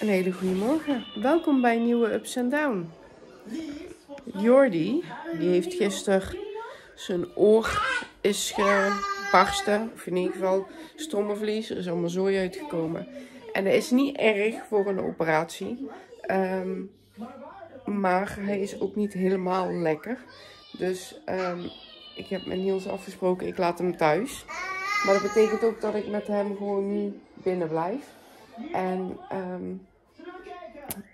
Een hele goede morgen. Welkom bij nieuwe Ups and Down. Jordi, die heeft gisteren zijn oor is gebarsten. Of in ieder geval stommelvlies. Er is allemaal zooi uitgekomen. En dat is niet erg voor een operatie. Ehm, maar hij is ook niet helemaal lekker. Dus ehm, ik heb met Niels afgesproken, ik laat hem thuis. Maar dat betekent ook dat ik met hem gewoon nu binnen blijf. En ehm,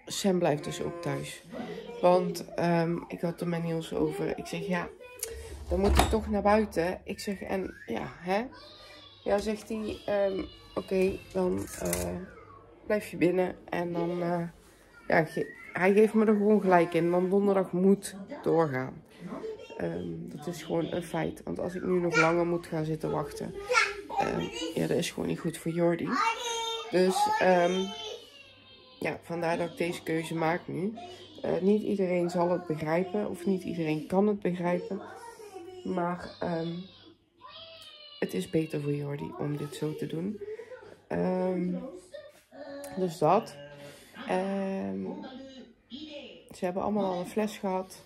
Sam blijft dus ook thuis. Want ehm, ik had er met Niels over. Ik zeg ja, dan moet ik toch naar buiten. Ik zeg en ja, hè? Ja, zegt hij, ehm, oké, dan eh, blijf je binnen. En dan, eh, ja, hij geeft me er gewoon gelijk in. Dan donderdag moet doorgaan. Ehm, dat is gewoon een feit. Want als ik nu nog langer moet gaan zitten wachten, ehm, ja, dat is gewoon niet goed voor Jordi. Dus ehm, ja, vandaar dat ik deze keuze maak nu. Eh, niet iedereen zal het begrijpen, of niet iedereen kan het begrijpen. Maar ehm, het is beter voor Jordi om dit zo te doen. Ehm, dus dat. Ze hebben allemaal al een fles gehad.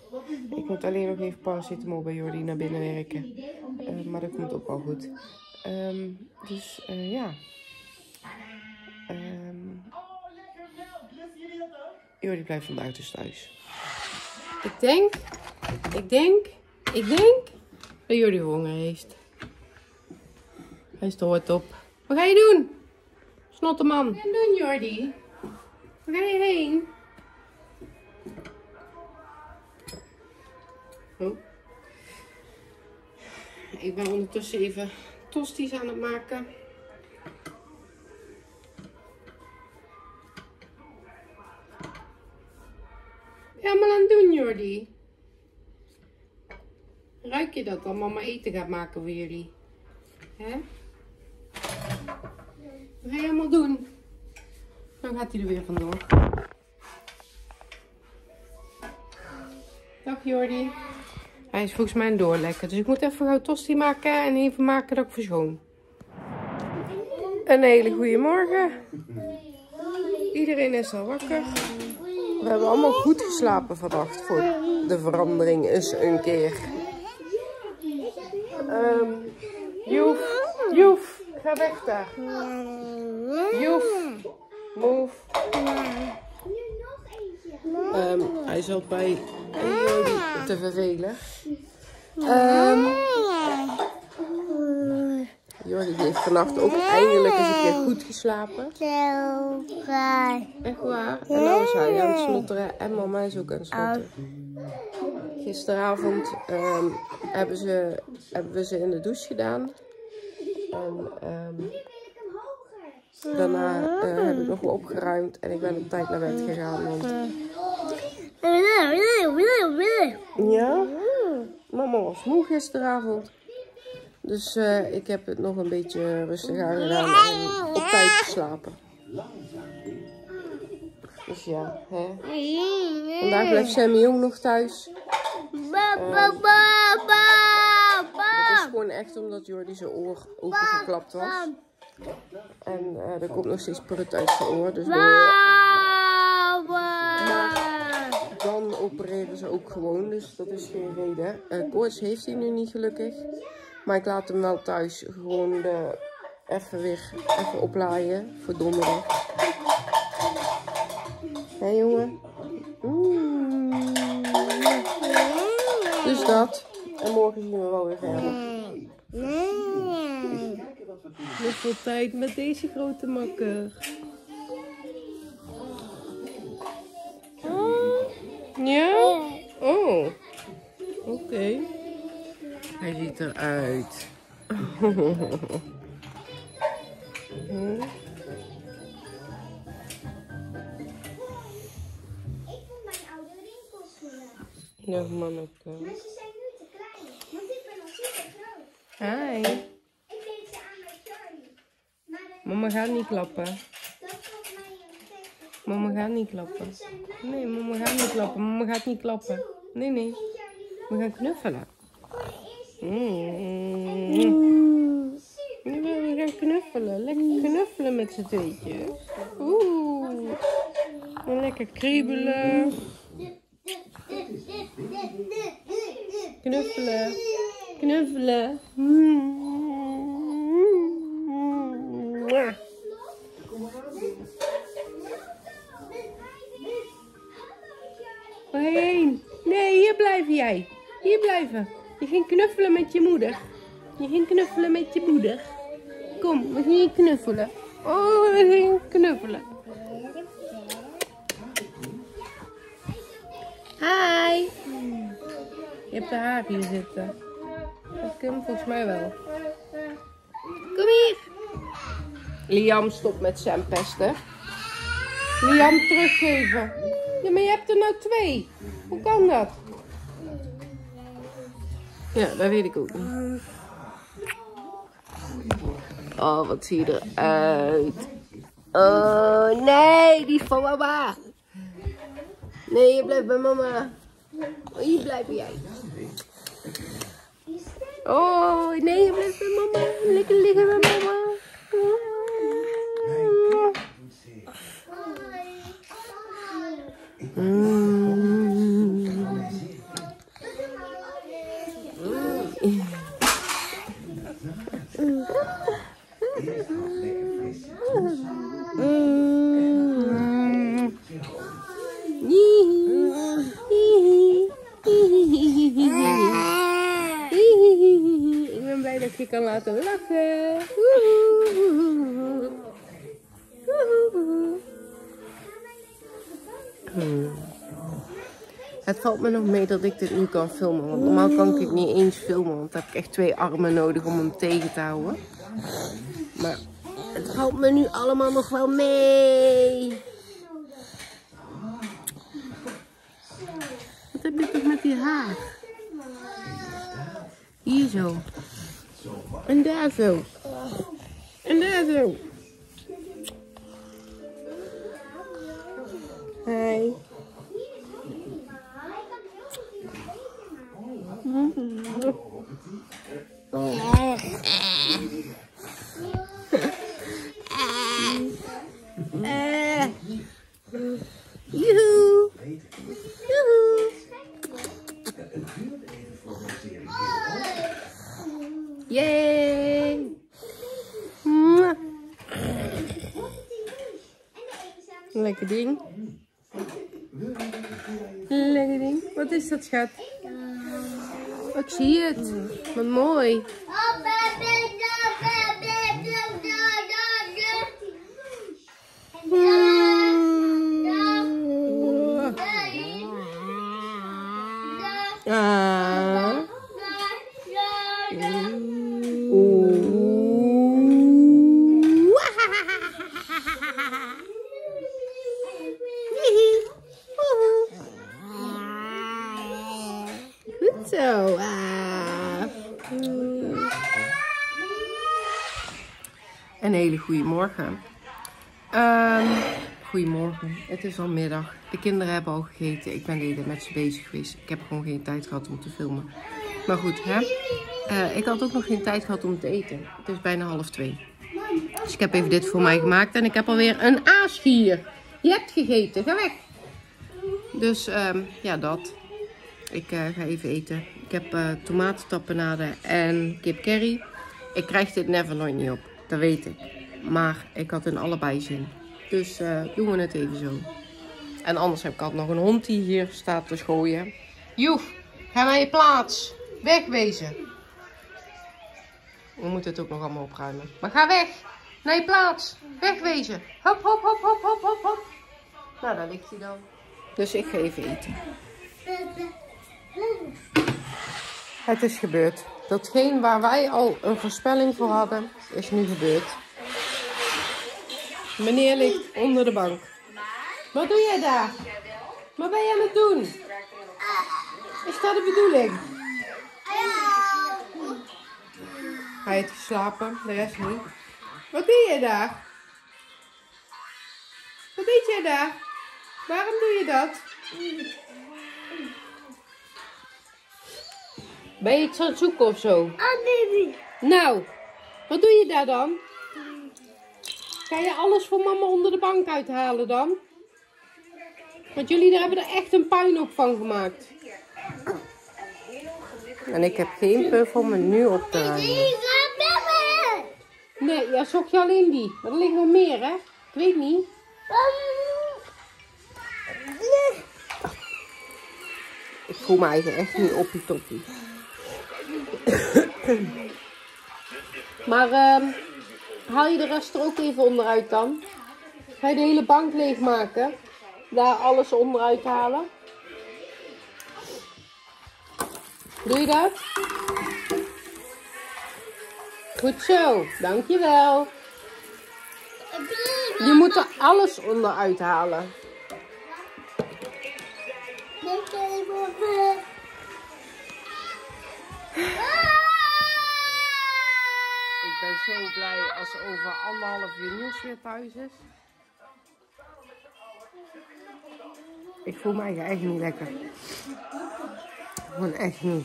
Ik moet alleen nog even paracetamol bij Jordi naar binnen werken. Eh, maar dat komt ook wel goed. Dus eh, ja. Ehm Jordi blijft vandaag dus thuis. Ik denk, ik denk, ik denk dat Jordi honger heeft. Hij stoort op. Wat ga je doen? Snotteman. Wat ga je doen, Jordi? Waar ga je heen? Oh. Ik ben ondertussen even tosties aan het maken. Jordi? Ruik je dat dan mama eten gaat maken voor jullie? Hè? Wat ga je allemaal doen? Dan gaat hij er weer vandoor. Dag Jordi. Hij is volgens mij een doorlekker. Dus ik moet even gauw tosti maken en even maken dat ik verschoon. Een hele goede morgen. Iedereen is al wakker. We hebben allemaal goed geslapen vannacht voor de verandering eens een keer. Ehm Joef, Joef, ga weg daar. Joef, move. Ehm, hij zat bij Jordi te vervelen. Ehm Jordi heeft vannacht ook eindelijk eens een keer goed geslapen. Echt waar? En nou is hij aan het snotteren en mama is ook aan het snotteren. Gisteravond ehm, hebben, ze, hebben we ze in de douche gedaan. En ehm, daarna eh, heb ik nog wel opgeruimd en ik ben op tijd naar bed gegaan. Want... Ja, mama was moe gisteravond. Dus eh, ik heb het nog een beetje rustig aan gedaan en op tijd geslapen. Dus ja, hè. Vandaag blijft Sammy Jong nog thuis. Het is gewoon echt omdat Jordi zijn oor opengeklapt was. En eh, er komt nog steeds prut uit zijn oor. Dus dan opereren ze ook gewoon. Dus dat is geen reden. Eh koorts heeft hij nu niet gelukkig. Maar ik laat hem wel thuis gewoon de, even weer even oplaaien voor donderdag. Hé jongen? Mm. Dus dat. En morgen zien we wel weer verder. Hoeveel tijd met deze grote makker. Ja? Oh. Oké. Hij ziet eruit. Hm? Ik vond mijn oude rinkelschoenen. Ja, manneke. Maar ze zijn nu te klein. Want ik ben al super groot. Hi. Ik deed ze aan bij Charlie. Maar de, Mama gaat niet klappen. dat mij een Mama gaat niet klappen. Nee, mama gaat niet klappen. Mama gaat niet klappen. Nee, nee. We gaan knuffelen. Mm. gaan knuffelen. Lekker knuffelen met z'n tweetjes. Oeh. lekker kriebelen. Knuffelen. Knuffelen. Mwah. Moeder. Kom, we gingen knuffelen. Oh, we gingen knuffelen. Hi. Je hebt de haar hier zitten. Dat kan volgens mij wel. Kom hier. Liam stopt met zijn pesten. Liam teruggeven. Ja, maar je hebt er nou twee. Hoe kan dat? Ja, dat weet ik ook niet. Oh, wat zie je eruit. Oh, nee, die is van mama. Nee, je blijft bij mama. Oh, hier blijf jij. Oh, nee, je blijft bij mama. Lekker liggen bij mama. Hmm. Het valt me nog mee dat ik dit nu kan filmen. Want normaal kan ik dit niet eens filmen. Want dan heb ik echt twee armen nodig om hem tegen te houden. Maar het valt me nu allemaal nog wel mee. Wat heb je toch met die haar? Hier zo. En daar zo. En daar zo. Hi. Yay. Lekker ding. Lekker ding. Wat is dat, schat? Ik zie het. Wat mooi. Ah. Oeh. Goed zo. Ah. Een hele goede morgen. Ehm, goedemorgen. Het is al middag. De kinderen hebben al gegeten. Ik ben eerder met ze bezig geweest. Ik heb gewoon geen tijd gehad om te filmen. Maar goed, hè. Eh, ik had ook nog geen tijd gehad om te eten. Het is bijna half twee. Dus ik heb even dit voor mij gemaakt. En ik heb alweer een aas hier. Je hebt gegeten. Ga weg. Dus ehm, ja, dat. Ik eh, ga even eten. Ik heb uh, en kip curry. Ik krijg dit never nooit niet op. Dat weet ik. Maar ik had in allebei zin. Dus eh, doen we het even zo. En anders heb ik altijd nog een hond die hier staat te schooien. Joef, ga naar je plaats. Wegwezen. We moeten het ook nog allemaal opruimen. Maar ga weg. Naar je plaats. Wegwezen. Hop, hop, hop, hop, hop, hop, hop. Nou, daar ligt hij dan. Dus ik ga even eten. Het is gebeurd. Datgene waar wij al een voorspelling voor hadden, is nu gebeurd. Meneer ligt onder de bank. Wat doe jij daar? Wat ben je aan het doen? Is dat de bedoeling? Hij heeft geslapen, de rest niet. Wat doe je daar? Wat deed jij daar? Waarom doe je dat? Ben je iets aan het zoeken of zo? Nou, wat doe je daar dan? Ga je alles voor mama onder de bank uithalen dan? Want jullie daar hebben er echt een puinhoop van gemaakt. En ik heb geen puff om me nu op te ruimen. Die. Nee, ja, zocht je alleen die. Maar er ligt nog meer, hè? Ik weet niet. Nee. Ik voel me eigenlijk echt niet oppie toppie. maar ehm, haal je de rest er ook even onderuit dan? Ga je de hele bank leegmaken? Daar alles onderuit halen? Doe je dat? Goed zo, dankjewel. Je moet er alles onderuit halen even op, eh. Ik ben zo blij als over anderhalf uur Niels weer thuis is. Ik voel me eigenlijk echt niet lekker. Gewoon echt niet.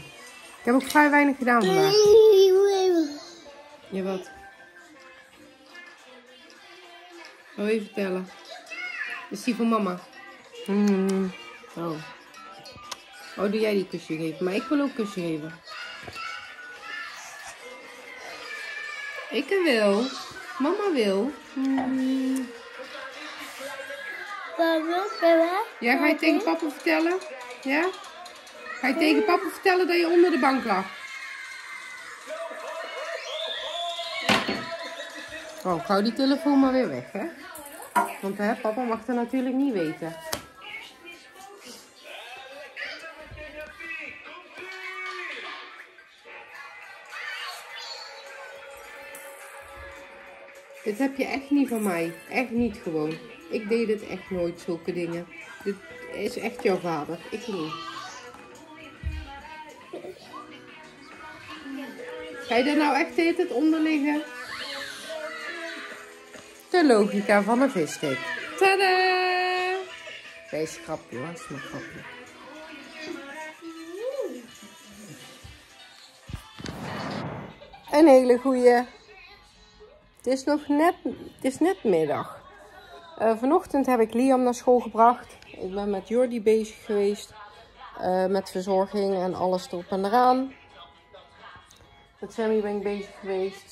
Ik heb ook vrij weinig gedaan vandaag. Ja, wat? Wil je vertellen? Is die van mama? Hmm. Oh. Oh, doe jij die kusje geven? Maar ik wil ook kusje geven. Ik wil. Mama wil. Ja, ga je tegen papa vertellen? Ja? Ga je tegen papa vertellen dat je onder de bank lag? Oh, ik hou die telefoon maar weer weg, hè? Want hè, papa mag het natuurlijk niet weten. Dit heb je echt niet van mij. Echt niet gewoon. Ik deed het echt nooit, zulke dingen. Dit is echt jouw vader. Ik niet. Ga je er nou echt hele tijd onder liggen? De logica van een visstick. Tadaa! Deze grapje is een grapje. Een hele goeie. Het is nog net, het is net middag. Eh, vanochtend heb ik Liam naar school gebracht. Ik ben met Jordi bezig geweest. eh, met verzorging en alles erop en eraan. Met Sammy ben ik bezig geweest.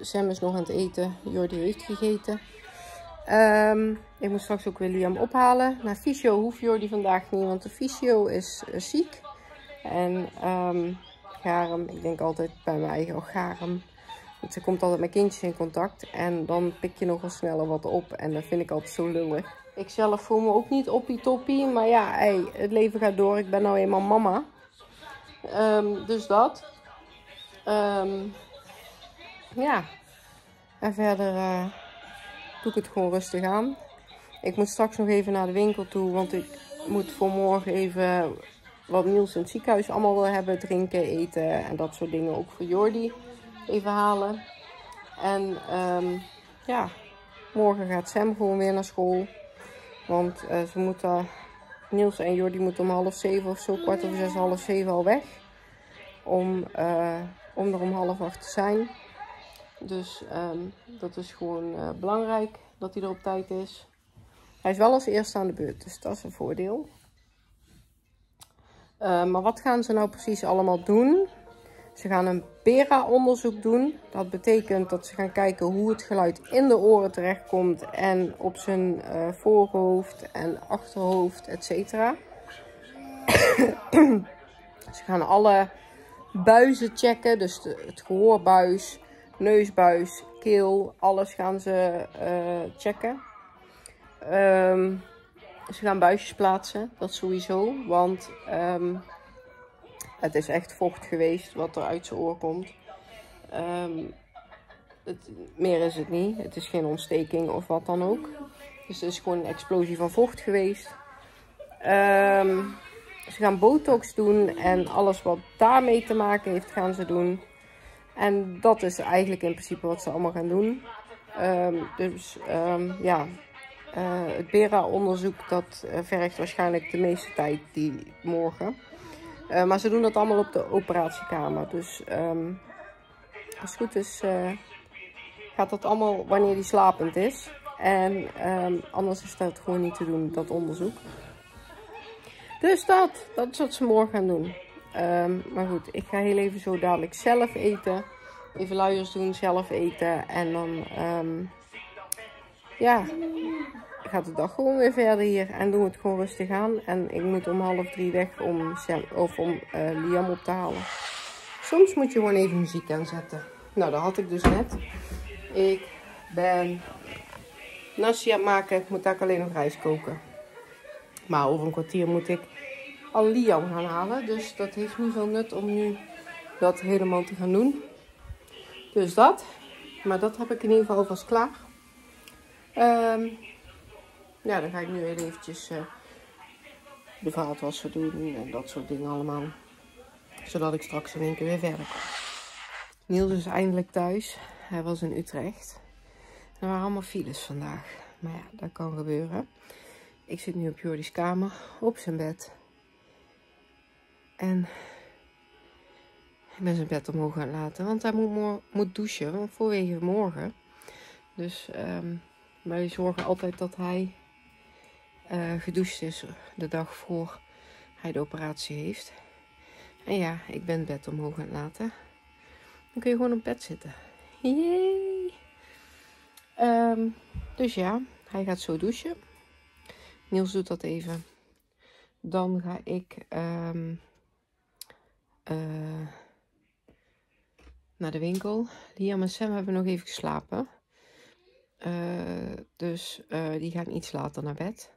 Sam, is nog aan het eten. Jordi heeft gegeten. Ehm, ik moet straks ook weer Liam ophalen. Naar fysio hoeft Jordi vandaag niet, want de fysio is eh, ziek. En Garem, ik denk altijd bij mijn eigen, Garem. Ze komt altijd met kindjes in contact. En dan pik je nogal sneller wat op. En dat vind ik altijd zo lullig. Ik zelf voel me ook niet oppie toppie. Maar ja, het leven gaat door. Ik ben nou eenmaal mama. Ehm, dus dat. Ehm, ja. En verder eh, doe ik het gewoon rustig aan. Ik moet straks nog even naar de winkel toe. Want ik moet voor morgen even wat Niels in het ziekenhuis allemaal wil hebben. Drinken, eten en dat soort dingen. Ook voor Jordi even halen. En ehm, ja, morgen gaat Sam gewoon weer naar school. Want eh, ze moeten, Niels en Jordi moeten om half zeven of zo, kwart over zes, half zeven al weg. Om, eh, om er om half acht te zijn. Dus ehm, dat is gewoon eh, belangrijk dat hij er op tijd is. Hij is wel als eerste aan de beurt, dus dat is een voordeel. Maar wat gaan ze nou precies allemaal doen? Ze gaan een PERA-onderzoek doen. Dat betekent dat ze gaan kijken hoe het geluid in de oren terechtkomt en op zijn eh, voorhoofd en achterhoofd, etc. ze gaan alle buizen checken, dus het gehoorbuis, neusbuis, keel, alles gaan ze eh, checken. Ehm, ze gaan buisjes plaatsen, dat sowieso, want ehm, het is echt vocht geweest wat er uit zijn oor komt. Ehm, het, meer is het niet. Het is geen ontsteking of wat dan ook. Dus het is gewoon een explosie van vocht geweest. Ehm, ze gaan botox doen en alles wat daarmee te maken heeft gaan ze doen. En dat is eigenlijk in principe wat ze allemaal gaan doen. Ehm, dus ja, eh, het BERA-onderzoek dat eh, vergt waarschijnlijk de meeste tijd die morgen. Eh, maar ze doen dat allemaal op de operatiekamer. Dus ehm, als het goed is, eh, gaat dat allemaal wanneer die slapend is. En ehm, anders is dat gewoon niet te doen, dat onderzoek. Dus dat, dat is wat ze morgen gaan doen. Ehm, maar goed, ik ga heel even zo dadelijk zelf eten. Even luiers doen, zelf eten. En dan, ja, gaat de dag gewoon weer verder hier. En doen het gewoon rustig aan. En ik moet om half drie weg om, Sam- of om eh, Liam op te halen. Soms moet je gewoon even muziek aanzetten. Nou, dat had ik dus net. Ik ben nasi aan het maken. Ik moet daar alleen nog rijst koken. Maar over een kwartier moet ik al Liam gaan halen. Dus dat heeft niet veel nut om nu dat helemaal te gaan doen. Dus dat. Maar dat heb ik in ieder geval alvast klaar. Ehm, ja, dan ga ik nu heel eventjes eh, de vaatwassen doen en dat soort dingen allemaal. Zodat ik straks in één keer weer verder kan. Niels is eindelijk thuis. Hij was in Utrecht. Er waren allemaal files vandaag. Maar ja, dat kan gebeuren. Ik zit nu op Jordi's kamer, op zijn bed. En ik ben zijn bed omhoog gaan laten, want hij moet, moet douchen vanwege morgen. Dus ehm, wij zorgen altijd dat hij eh, gedoucht is de dag voor hij de operatie heeft. En ja, ik ben het bed omhoog gaan laten. Dan kun je gewoon op bed zitten. Yay! Ehm, dus ja, hij gaat zo douchen. Niels doet dat even. Dan ga ik ehm, eh, naar de winkel. Liam en Sam hebben nog even geslapen. Eh, dus die gaan iets later naar bed.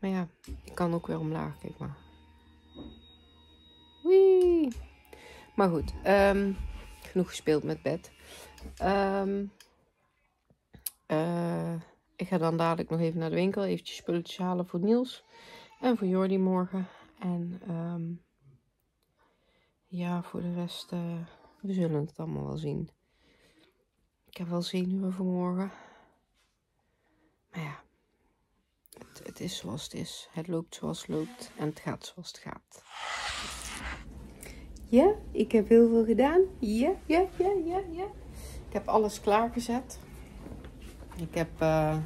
Maar ja, ik kan ook weer omlaag. Kijk maar. Wee. Maar goed, ehm, genoeg gespeeld met bed. Ehm, eh, ik ga dan dadelijk nog even naar de winkel. Eventjes spulletjes halen voor Niels. En voor Jordi morgen. En ehm, ja, voor de rest, eh, we zullen het allemaal wel zien. Ik heb wel zenuwen voor morgen. Maar ja, het, het is zoals het is. Het loopt zoals het loopt. En het gaat zoals het gaat. Ja, ik heb heel veel gedaan. Ja, ja, ja, ja, ja. Ik heb alles klaargezet. Ik heb eh,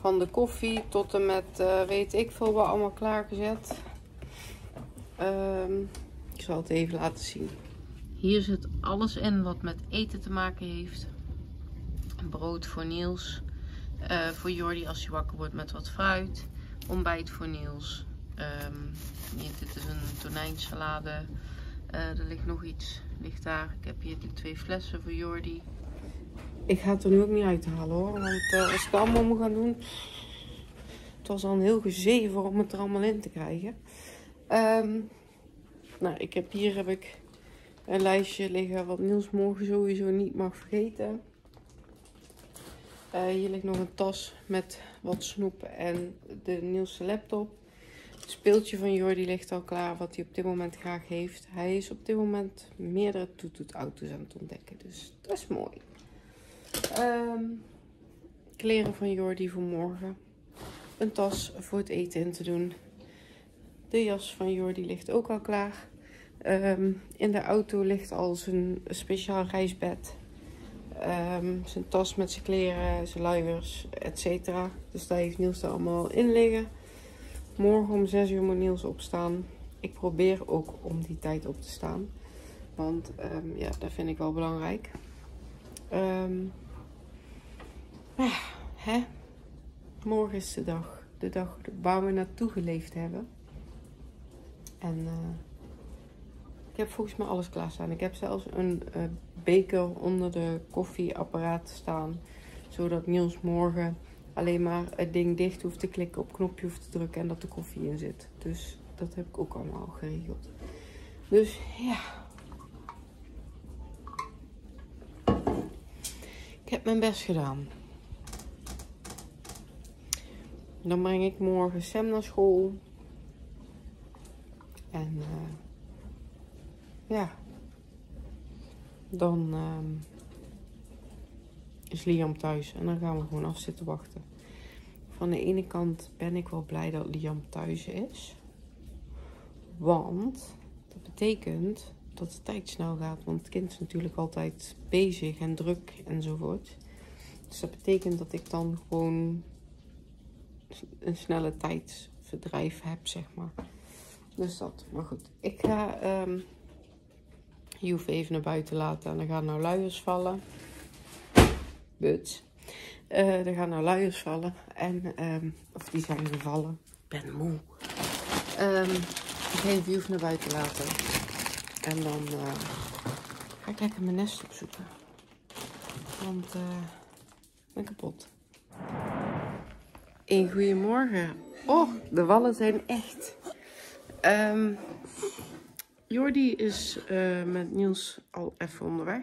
van de koffie tot en met eh, weet ik veel wat allemaal klaargezet. Ehm, ik zal het even laten zien. Hier zit alles in wat met eten te maken heeft. Brood voor Niels. Eh, voor Jordi als hij wakker wordt met wat fruit. Ontbijt voor Niels. Ehm, dit is een tonijnsalade. Eh, er ligt nog iets. Ligt daar. Ik heb hier twee flessen voor Jordi. Ik ga het er nu ook niet uithalen hoor. Want eh, als ik het allemaal moet gaan doen. Het was al een heel gezever om het er allemaal in te krijgen. Ehm, nou, ik heb hier heb ik een lijstje liggen wat Niels morgen sowieso niet mag vergeten. Eh, hier ligt nog een tas met wat snoep en de Nielse laptop. Het speeltje van Jordi ligt al klaar, wat hij op dit moment graag heeft. Hij is op dit moment meerdere toetoet-auto's aan het ontdekken, dus dat is mooi. Ehm, kleren van Jordi voor morgen. Een tas voor het eten in te doen. De jas van Jordi ligt ook al klaar. Ehm, in de auto ligt al zijn speciaal reisbed. Ehm, zijn tas met zijn kleren, zijn luiers, etc. Dus daar heeft Niels er allemaal in liggen. Morgen om 6 uur moet Niels opstaan. Ik probeer ook om die tijd op te staan. Want ehm, ja, dat vind ik wel belangrijk. Ja, hè? Morgen is de dag. De dag waar we naartoe geleefd hebben. En eh, ik heb volgens mij alles klaarstaan. Ik heb zelfs een eh, beker onder de koffieapparaat staan. Zodat Niels morgen alleen maar het ding dicht hoeft te klikken, op knopje hoeft te drukken en dat de koffie in zit. Dus dat heb ik ook allemaal geregeld. Dus ja. Ik heb mijn best gedaan. Dan breng ik morgen Sam naar school. En eh, ja. Dan ehm, is Liam thuis en dan gaan we gewoon af zitten wachten. Van de ene kant ben ik wel blij dat Liam thuis is. Want dat betekent dat de tijd snel gaat. Want het kind is natuurlijk altijd bezig en druk enzovoort. Dus dat betekent dat ik dan gewoon een snelle tijd verdrijf heb, zeg maar. Dus dat. Maar goed, ik ga ehm Joef even naar buiten laten en dan gaan nou luiers vallen. Buts. Eh er gaan nou luiers vallen. En, ehm, of die zijn gevallen. Ik ben moe. Ehm, ik even Joef naar buiten laten. En dan eh, ga ik lekker mijn nest opzoeken. Want eh, ik ben kapot. Een goedemorgen. Oh, de wallen zijn echt. Ehm Jordi is eh, met Niels al even onderweg.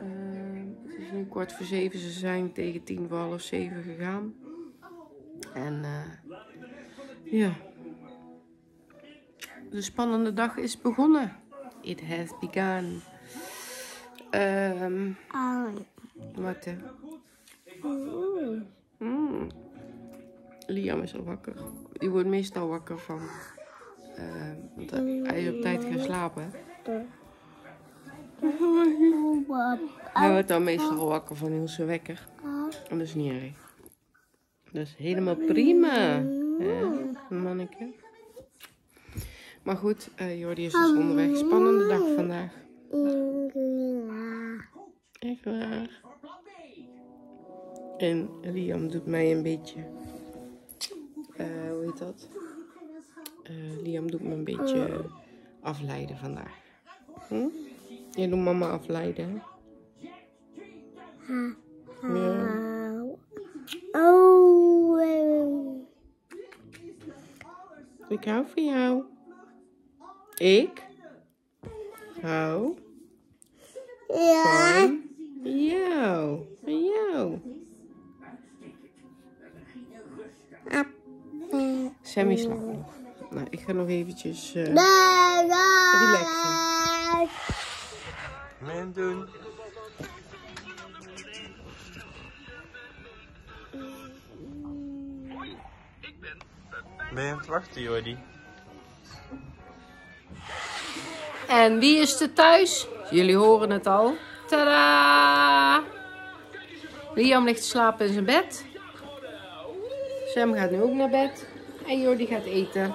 Ehm, het is nu kwart voor zeven. Ze zijn tegen tien voor half zeven gegaan. En eh, ja. De spannende dag is begonnen. It has begun. Ehm wat hè? Mm. Liam is al wakker. Die wordt meestal wakker van. Eh, want hij is op tijd gaan slapen. Hij wordt dan meestal al wakker van heel zijn wekker. En dat is niet erg. Dat is helemaal prima. Hè, manneke. Maar goed, eh Jordi is dus onderweg. Spannende dag vandaag. Echt waar. En Liam doet mij een beetje. eh, hoe heet dat? Eh, Liam doet me een beetje afleiden vandaag. Hm? Je doet mama afleiden. hè? Ja. Oh, Ik hou van jou. Ik hou ja. van jou. Van jou. Sammy slaapt nog. Nou, ik ga nog eventjes eh, relaxen. Min doen. Ben je aan het wachten, Jordi? En wie is er thuis? Jullie horen het al. Tadaa! Liam ligt te slapen in zijn bed. Sam gaat nu ook naar bed. En Jordi gaat eten.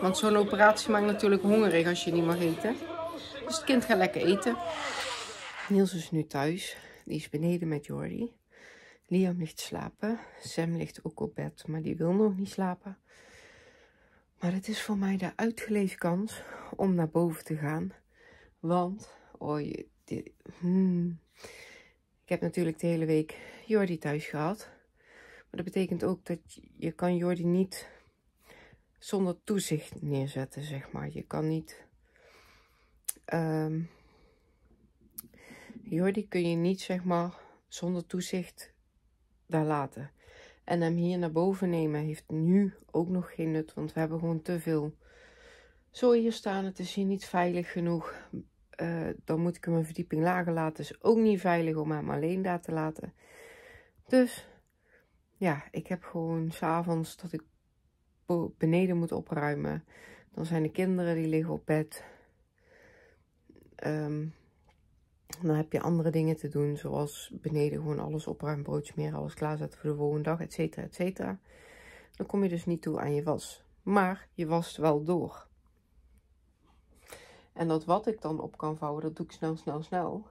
Want zo'n operatie maakt natuurlijk hongerig als je niet mag eten. Dus het kind gaat lekker eten. Niels is nu thuis. Die is beneden met Jordi. Liam ligt slapen. Sam ligt ook op bed, maar die wil nog niet slapen. Maar het is voor mij de uitgelezen kans om naar boven te gaan. Want, oh, je, dit, hmm. ik heb natuurlijk de hele week Jordi thuis gehad. Maar dat betekent ook dat je kan Jordi niet zonder toezicht neerzetten, zeg maar. Je kan niet... ehm Jordi kun je niet, zeg maar, zonder toezicht daar laten. En hem hier naar boven nemen heeft nu ook nog geen nut, want we hebben gewoon te veel zo hier staan. Het is hier niet veilig genoeg. Eh, dan moet ik hem een verdieping lager laten. is ook niet veilig om hem alleen daar te laten. Dus ja, ik heb gewoon s'avonds dat ik beneden moet opruimen. Dan zijn de kinderen die liggen op bed. Ehm, dan heb je andere dingen te doen, zoals beneden gewoon alles opruimen, broodje meer, alles klaarzetten voor de volgende dag, et cetera, et cetera. Dan kom je dus niet toe aan je was. Maar je wast wel door. En dat wat ik dan op kan vouwen, dat doe ik snel, snel, snel.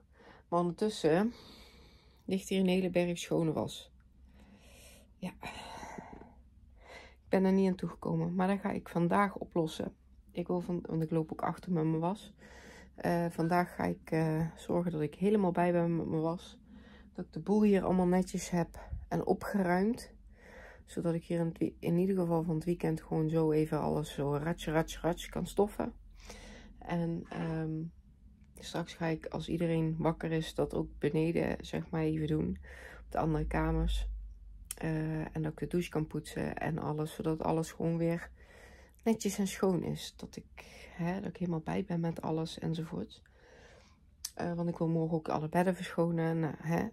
Maar ondertussen ligt hier een hele berg schone was. Ja. Ben er niet aan toegekomen, maar dat ga ik vandaag oplossen. Ik wil want ik loop ook achter met mijn was. Eh, vandaag ga ik eh, zorgen dat ik helemaal bij ben met mijn was. Dat ik de boel hier allemaal netjes heb en opgeruimd. Zodat ik hier in ieder geval van het weekend gewoon zo even alles zo ratje, ratje, ratje kan stoffen. En ehm, straks ga ik, als iedereen wakker is, dat ook beneden zeg maar even doen. Op de andere kamers. Eh, en dat ik de douche kan poetsen en alles. Zodat alles gewoon weer netjes en schoon is. Dat ik, hè, dat ik helemaal bij ben met alles enzovoort. Eh, want ik wil morgen ook alle bedden verschonen. Nou, hè.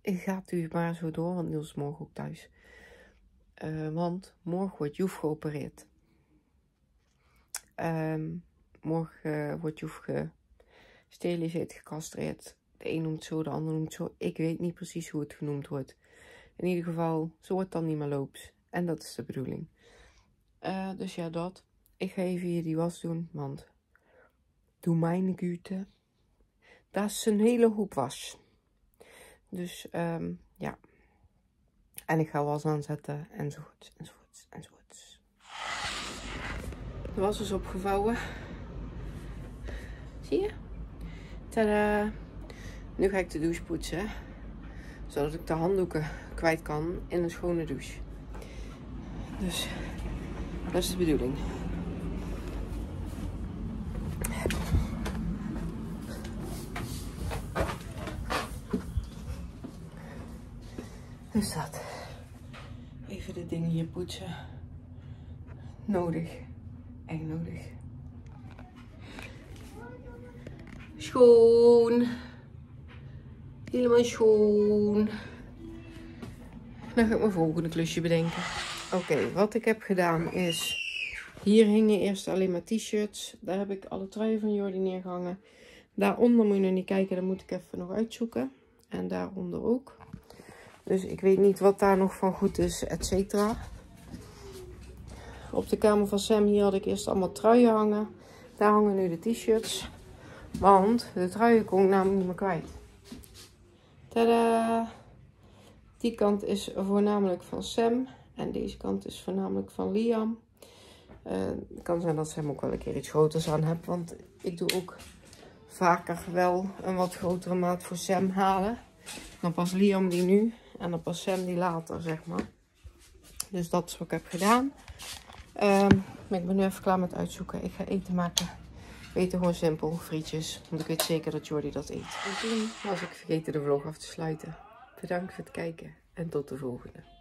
Ik ga u maar zo door, want Niels is morgen ook thuis. Eh, want morgen wordt Joef geopereerd. Ehm, morgen wordt Joef gesteriliseerd, gecastreerd. De een noemt zo, de ander noemt zo. Ik weet niet precies hoe het genoemd wordt. In ieder geval, zo wordt dan niet meer loops. En dat is de bedoeling. Eh, dus ja, dat. Ik ga even hier die was doen, want doe mijn güte. Dat is een hele hoop was. Dus ehm, ja. En ik ga was aanzetten enzovoort, enzovoort, enzovoort. De was is opgevouwen. Zie je? Tada! Nu ga ik de douche poetsen. Zodat ik de handdoeken kwijt kan in een schone douche. Dus dat is de bedoeling. Dus dat. Even de dingen hier poetsen. Nodig. Echt nodig. Schoon. Helemaal schoon. Dan ga ik mijn volgende klusje bedenken. Oké, wat ik heb gedaan is... Hier hingen eerst alleen maar t-shirts. Daar heb ik alle truien van Jordi neergehangen. Daaronder moet je nog niet kijken. Dat moet ik even nog uitzoeken. En daaronder ook. Dus ik weet niet wat daar nog van goed is, et cetera. Op de kamer van Sam hier had ik eerst allemaal truien hangen. Daar hangen nu de t-shirts. Want de truien kon ik namelijk niet meer kwijt. Tada! Die kant is voornamelijk van Sam. En deze kant is voornamelijk van Liam. Uh, het kan zijn dat Sam ook wel een keer iets groters aan hebt. Want ik doe ook vaker wel een wat grotere maat voor Sam halen. Dan pas Liam die nu. En dan pas Sam die later, zeg maar. Dus dat is wat ik heb gedaan. Um, ik ben nu even klaar met uitzoeken. Ik ga eten maken. Eten gewoon simpel, frietjes. Want ik weet zeker dat Jordi dat eet. En toen was ik vergeten de vlog af te sluiten. Bedankt voor het kijken en tot de volgende.